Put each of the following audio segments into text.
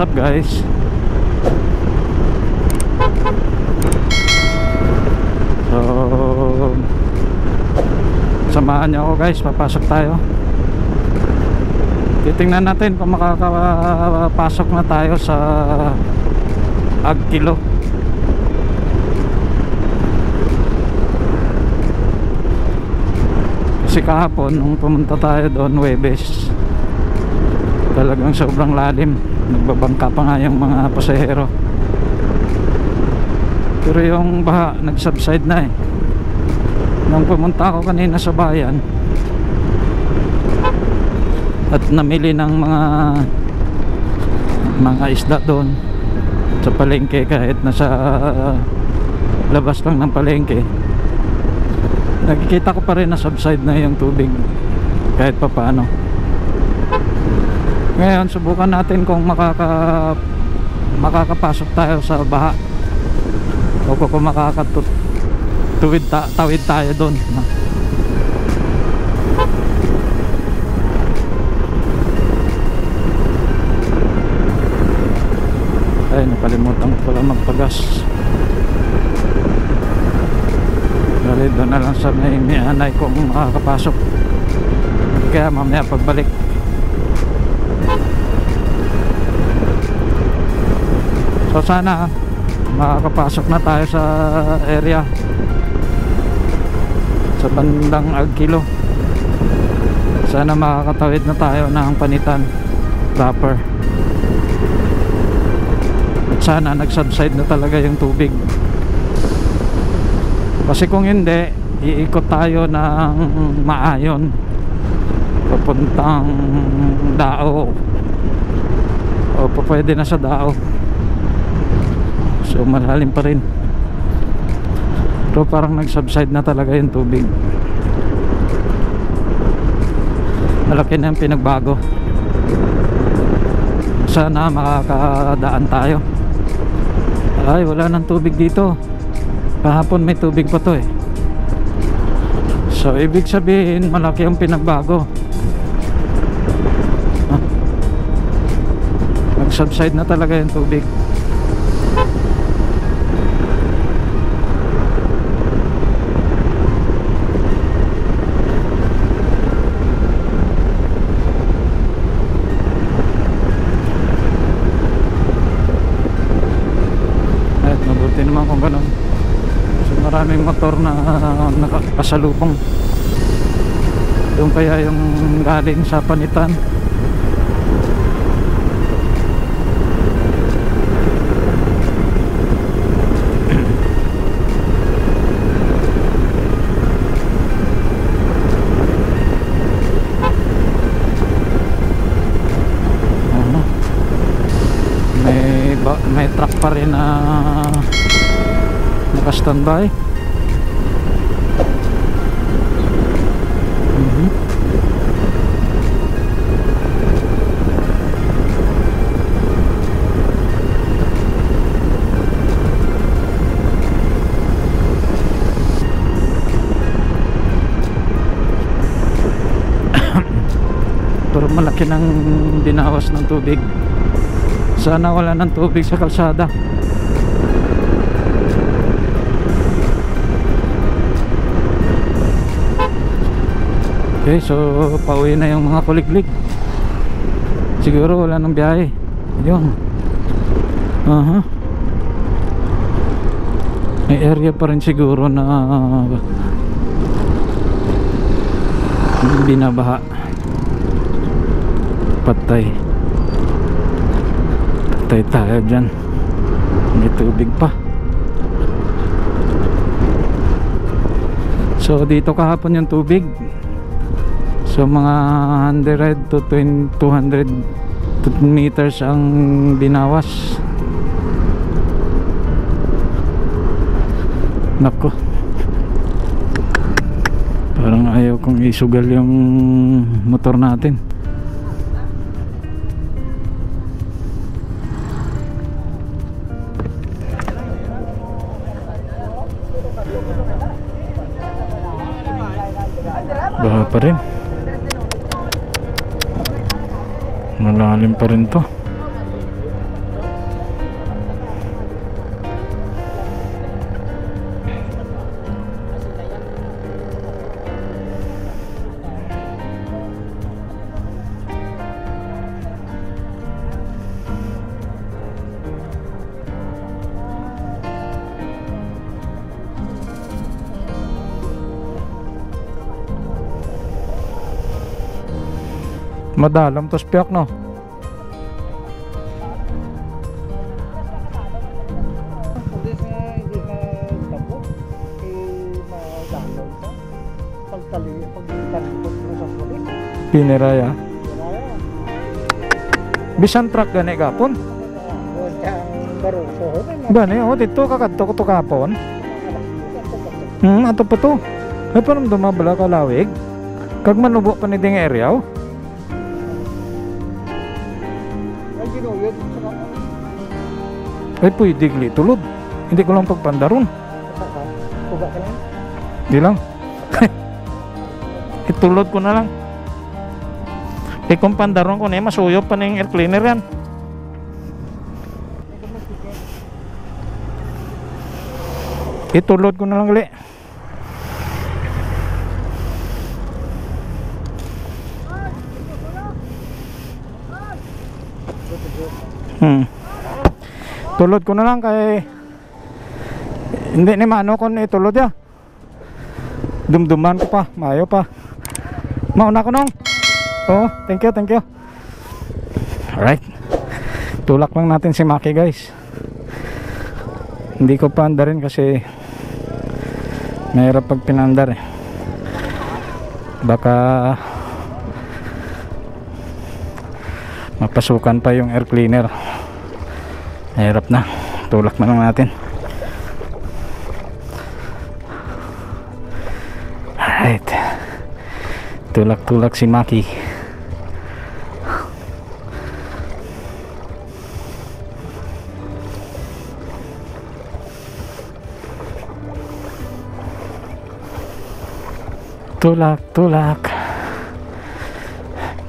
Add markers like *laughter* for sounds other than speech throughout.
what's up guys? So Samahan niyo ako guys. Papasok tayo. Titingnan natin kung makakapasok na tayo sa Agkilo. Kasi kahapon nung pumunta tayo doon Webes Talagang sobrang lalim Nagbabangka pa nga yung mga pasahero. Pero yung baha nag-subside na eh. Nung pumunta ako kanina sa bayan At namili ng mga Mga isda doon Sa palengke kahit nasa Labas lang ng palengke Nakikita ko pa rin na subside na yung tubig Kahit pa paano ngayon subukan natin kung makaka makakapasok tayo sa baha. O kung makakatut tuwid ta tawid tayo doon ay napalimutan ko pala magpagas. Dali doon na lang sa may mianay kung makakapasok. Kaya mamaya pagbalik So sana makakapasok na tayo sa area sa bandang Agkilo. Sana makakatawid na tayo ng panitan proper. At sana nag-subside na talaga yung tubig. Kasi kung hindi, iikot tayo ng maayon papuntang Dao o pwede na sa Dao so malalim pa rin. Pero parang nag subside na talaga yung tubig. Malaki na yung pinagbago. Sana makakadaan tayo. Ay wala nang tubig dito. Kahapon may tubig pa to eh. So ibig sabihin malaki ang pinagbago. Nag subside na talaga yung tubig motor na nakasalubong yung kaya yung galing sa panitan ano may may truck pa rin na naka-standby. Mhm. Pero malaki ng dinawas ng tubig. Sana wala ng tubig sa kalsada. Okay, so pauwi na yung mga kuliklik. Siguro wala nang biyahe. Yun. Aha. May area pa rin siguro na binabaha. Patay. Patay tayo dyan. May tubig pa. So dito kahapon yung tubig. So mga 100 to 20, 200 meters ang binawas. Nako. Parang ayaw kong isugal yung motor natin. Pa rin. Malalim pa rin to. Pagtalipot mo sa pulis. Piniraya. Bisan truck gani baruso. Gani oh dito kakadto ko to kapon. Hmm, ato pa to. Ay param dumabala ka lawig. Kag manubo pa ni ding area. oh. Ay pwede gli tulod. Hindi ko lang pagpandaron. Kuba ka lang. Di lang. *laughs* Itulod ko na lang. Eh kung pandaron ko na eh, masuyop pa na yung air cleaner yan. Itulod ko na lang gali. Tulod ko na lang kay hindi ni mano ko ni tulod ya. Dumduman ko pa, mayo pa. Mauna ko nung. Oh, thank you, thank you. Alright. Tulak lang natin si Maki guys. Hindi ko pa andarin kasi mahirap pag pinandar eh. Baka mapasukan pa yung air cleaner. Mahirap na. Tulak na lang natin. Alright. Tulak-tulak si Maki. Tulak, tulak.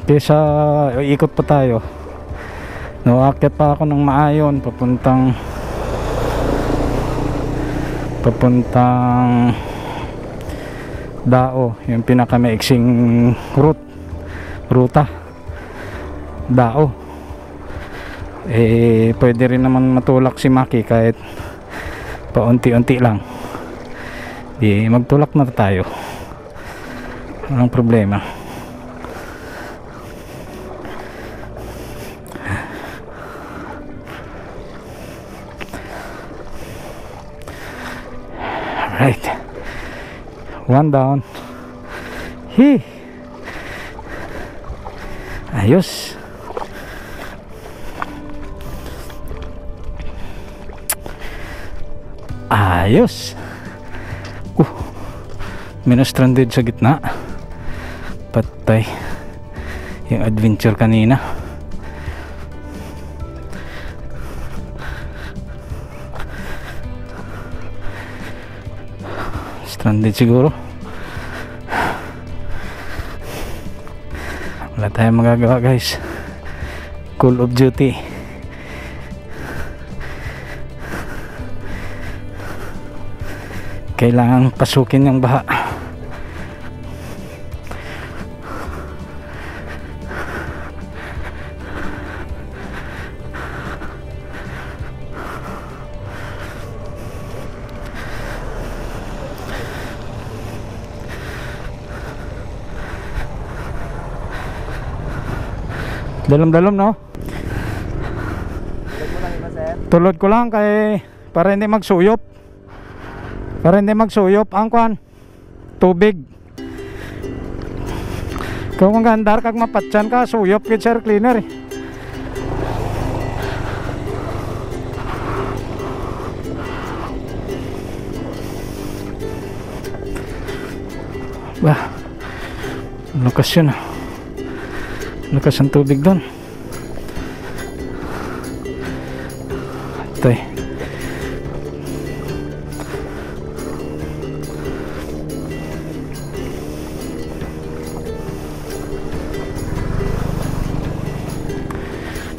Kesa ikot pa tayo. Nawakit pa ako ng maayon papuntang papuntang Dao, yung pinakamaiksing route ruta Dao. Eh pwede rin naman matulak si Maki kahit paunti-unti lang. Di magtulak na tayo. Walang problema one down. Hi ayos. Ayos. Uh, minus stranded sa gitna. Patay. Yung adventure kanina. Stranded siguro wala tayong magagawa guys. Call of duty. Kailangan pasukin yung baha dalam-dalam no? Tulod ko lang kay para hindi magsuyop. Para hindi magsuyop ang kwan tubig. Kung ang gandar kag mapatsan ka suyop kid sir cleaner. Eh. bah. Lakas yun ah lakas ang tubig doon Tay.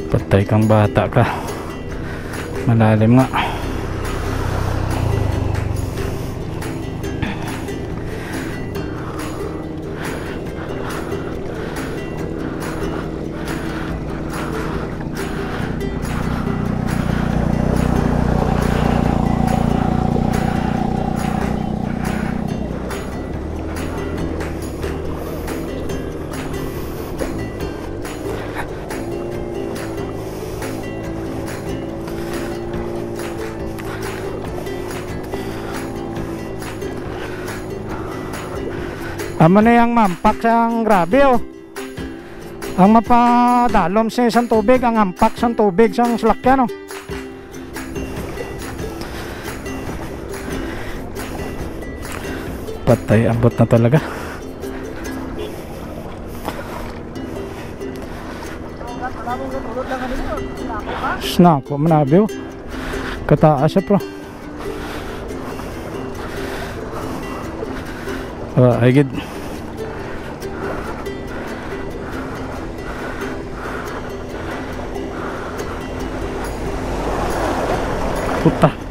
Patay kang bata ka. Malalim nga. Amo na yung mampak siyang grabe oh. Ang mapadalom sa isang tubig, ang ampak sa tubig siyang salakyan oh. Patay, abot na talaga. Snako, manabi oh. Kataas siya pro. Ah, ay gid. 덥다.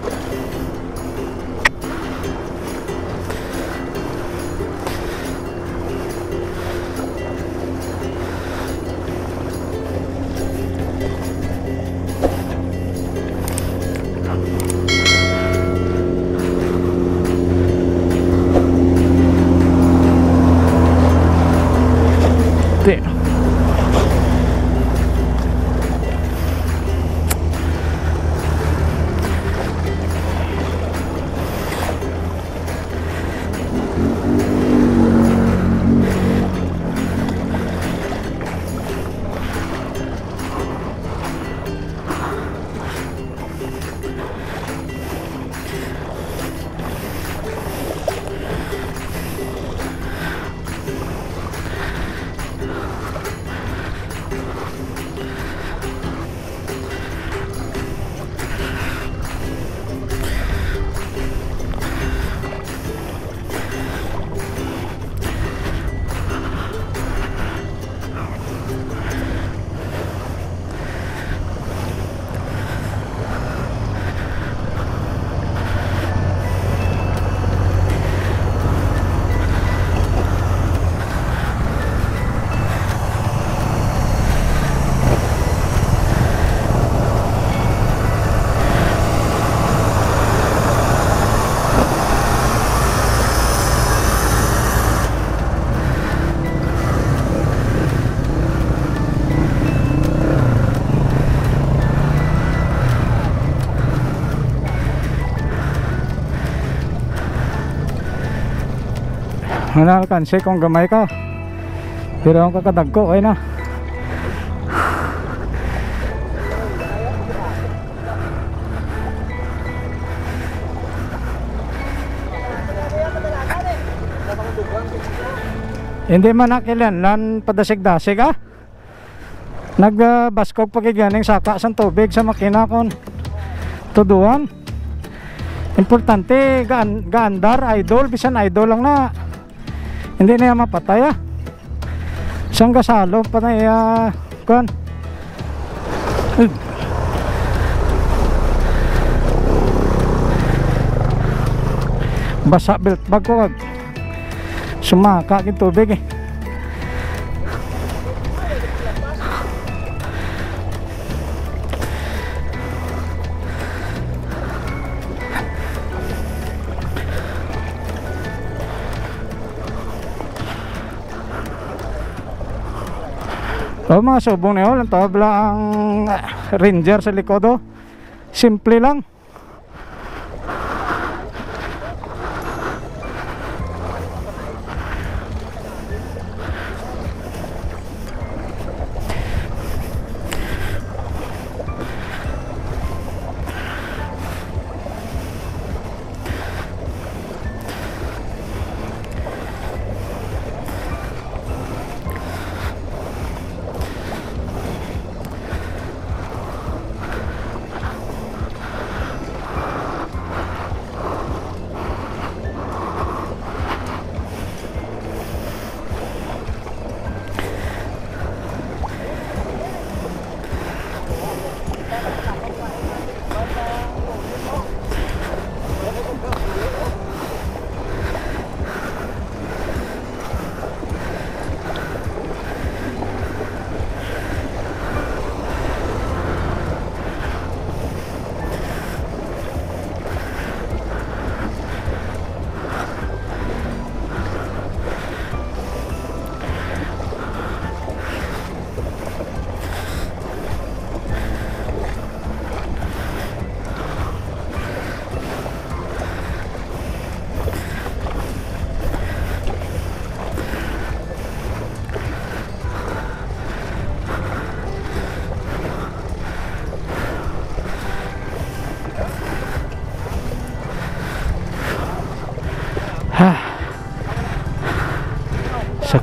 Wala alkanse kung gamay ka. Pero ang kakadag ko, ay na. Hindi man nakilan, lan padasig-dasig ah. Nagbaskog uh, pagiganing saka sa tubig sa makina kon tuduan. Importante gaan, gaandar idol bisan idol lang na hindi na yan mapatay ah. Isang kasalo pa uh, kuhan basa belt bag ko kag. Sumaka kin tubig eh So mga subong na yun, ang ah, ranger sa likod oh. Simple lang.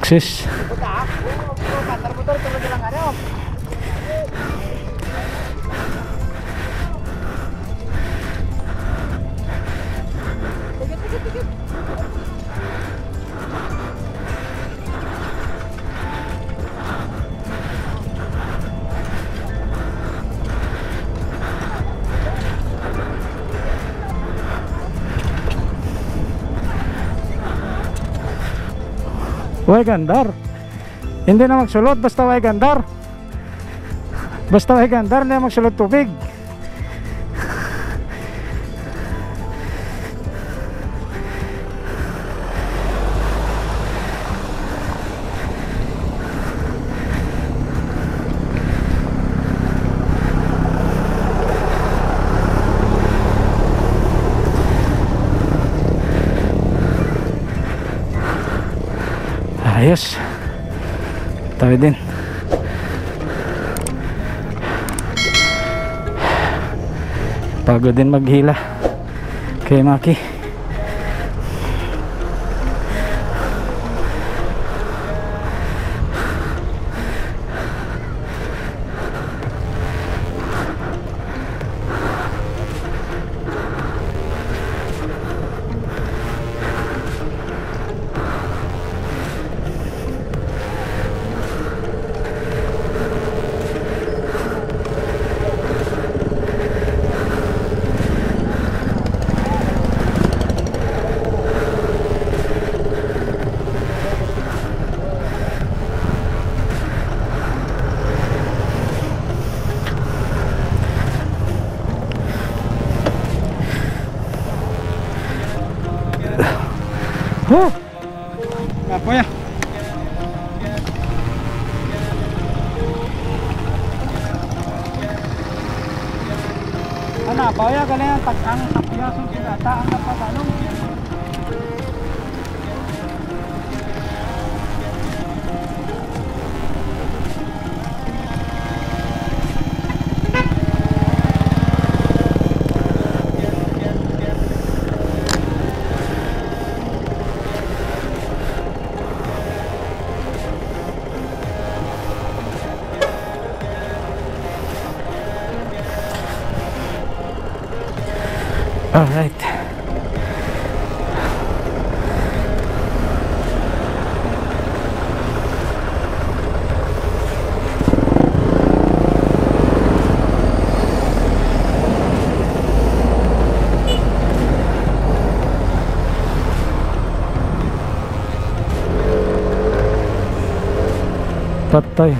Krzyż. Way gandar. Hindi na magsulot basta way gandar. Basta way gandar na magsulot tubig. Tayo din. Pagod din maghila. Kay Maki. Alright. Patay.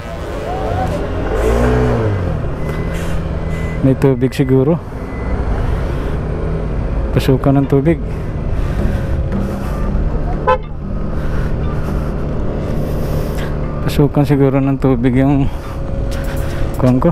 May tubig siguro. Pasukan ng tubig. Pasukan siguro ng tubig yung kuwan ko.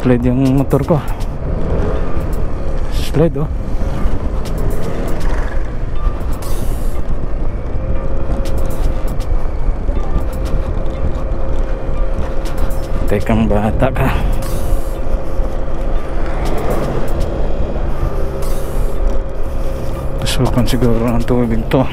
Nag-slide yung motor ko. Slide oh. Tekang bata ka. Pasukan siguro ng tubig to.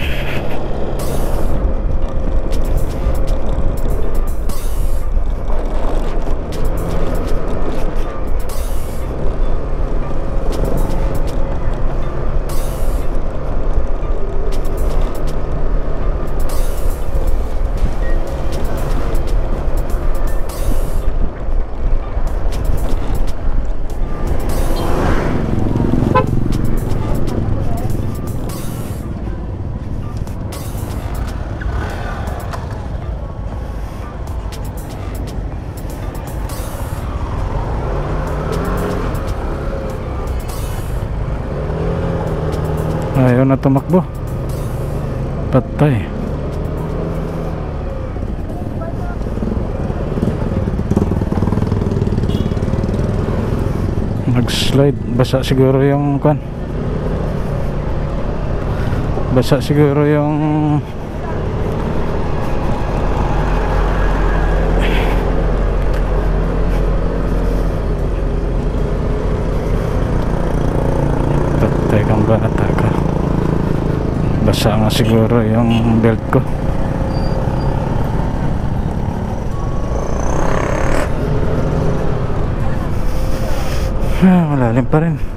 Tumakbo. Patay. Nag-slide. Basa siguro yung kan. Basa siguro yung Patay kang bata ka. Basa nga siguro yung belt ko. Ah, malalim pa rin.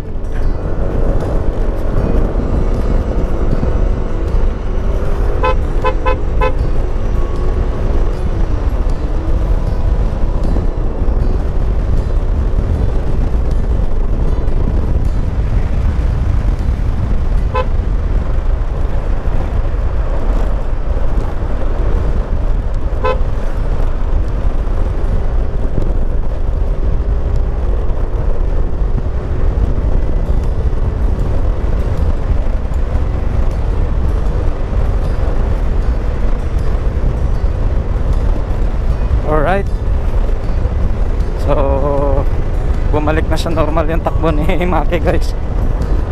sa normal yung takbo ni *laughs* Maki guys.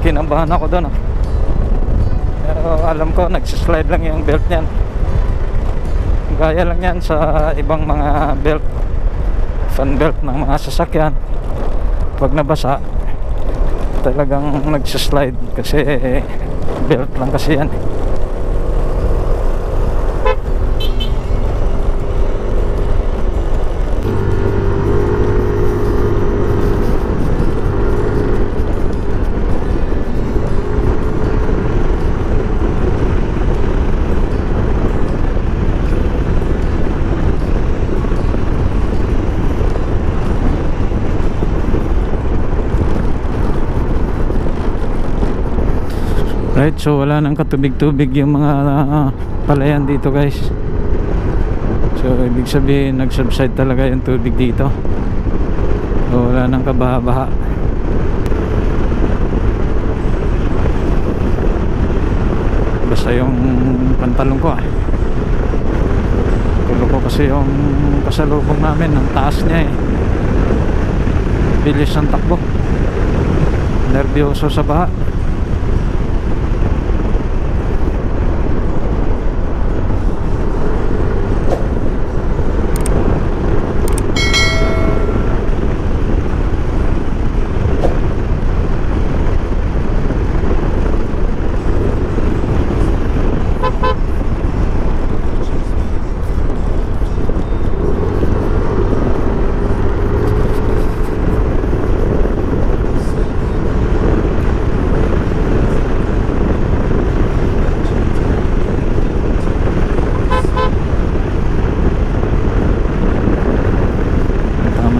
Kinabahan ako doon. Ah. Pero alam ko, nagsislide lang yung belt niyan. Gaya lang yan sa ibang mga belt. Fan belt ng mga sasakyan. Pag nabasa, talagang nagsislide kasi belt lang kasi yan. Right, so wala nang katubig-tubig yung mga ah, palayan dito guys. So ibig sabihin nag-subside talaga yung tubig dito. So wala nang kabaha-baha. Basta yung pantalon ko ah. Tulo ko kasi yung kasalubong namin, ang taas niya eh. Bilis ng takbo. Nervyoso sa baha.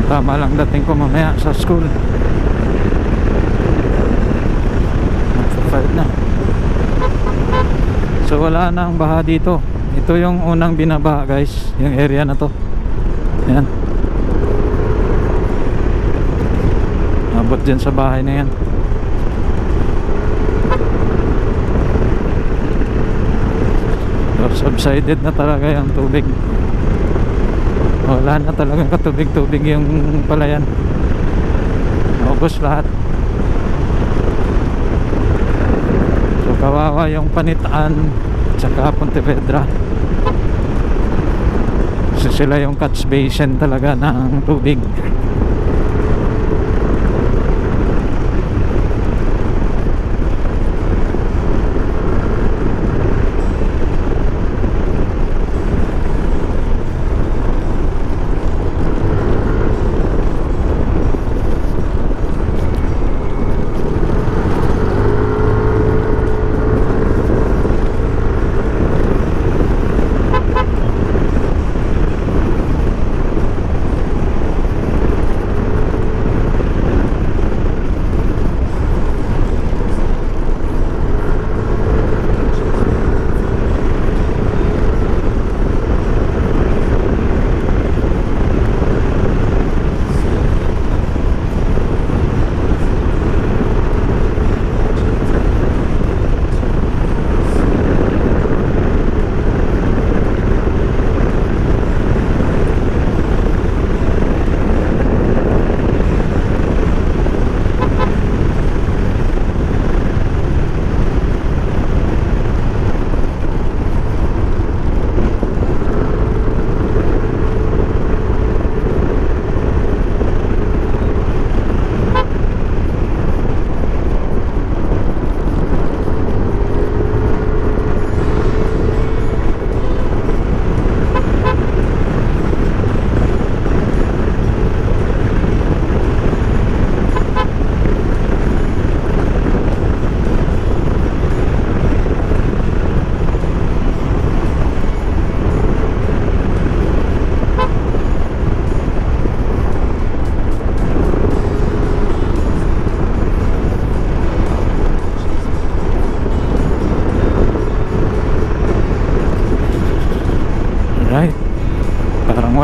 Tama lang dating ko school. Magsa-five na. So wala na ang baha dito. Ito yung unang binabaha guys. Yung area na to. Yan. Abot dyan sa bahay na yan. So, subsided na talaga yung tubig wala na talagang katubig-tubig yung palayan naubos lahat. So kawawa yung panitaan tsaka Pontevedra. Kasi sila yung catch basin talaga ng tubig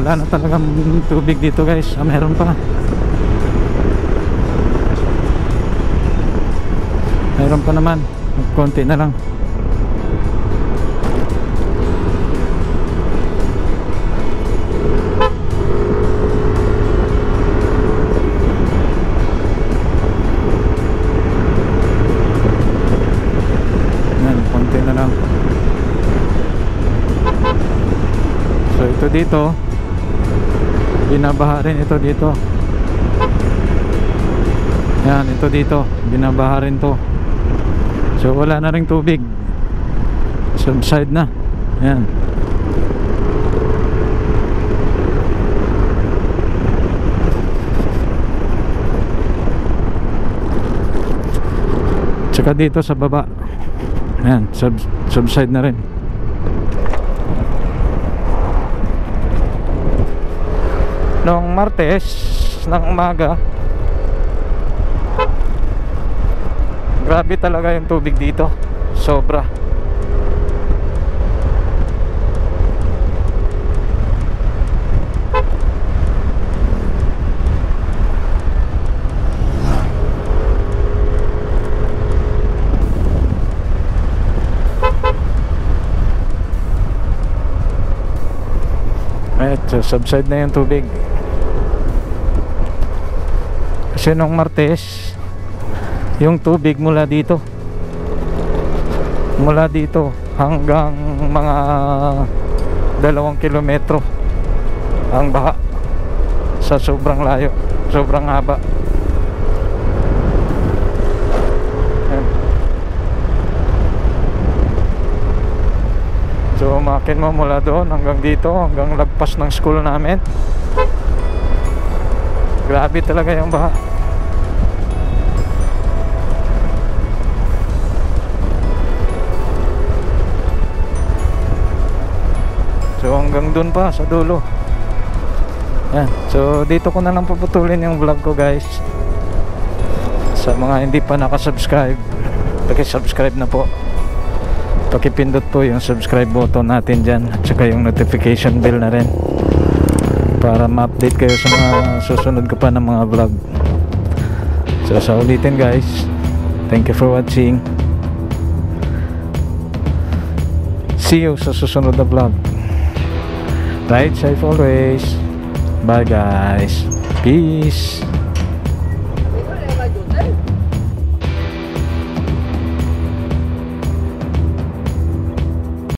wala na talagang tubig dito guys. Ah, meron pa. Meron pa naman. Konti na lang. Dito, binabaha rin ito dito. Yan, ito dito, binabaha rin to. So wala na ring tubig. Subside na. Yan. Tsaka dito sa baba. Yan, sub, subside na rin. Noong Martes ng umaga, grabe talaga yung tubig dito. Sobra. So subside na yung tubig. Kasi nung Martes, yung tubig mula dito. Mula dito hanggang mga dalawang kilometro ang baha sa sobrang layo, sobrang haba. So umakin mo mula doon hanggang dito hanggang lagpas ng school namin. Grabe talaga yung baha. Hanggang doon pa sa dulo. Yan. So dito ko na lang puputulin yung vlog ko guys. Sa mga hindi pa nakasubscribe, paki-subscribe na po. Pakipindot po yung subscribe button natin dyan at saka yung notification bell na rin para ma-update kayo sa mga susunod ko pa ng mga vlog. So sa ulitin guys, thank you for watching. See you sa susunod na vlog. Ride safe always. Bye guys. Peace.